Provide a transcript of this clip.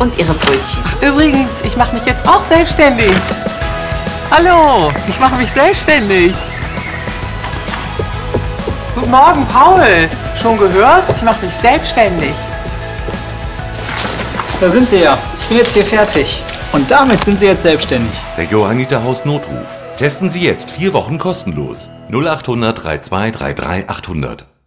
und ihre Brötchen. Übrigens, ich mache mich jetzt auch selbstständig. Hallo, ich mache mich selbstständig. Guten Morgen, Paul. Schon gehört? Ich mache mich selbstständig. Da sind Sie ja. Ich bin jetzt hier fertig. Und damit sind Sie jetzt selbstständig. Der Johanniter Haus Notruf. Testen Sie jetzt vier Wochen kostenlos. 0800 3233 800.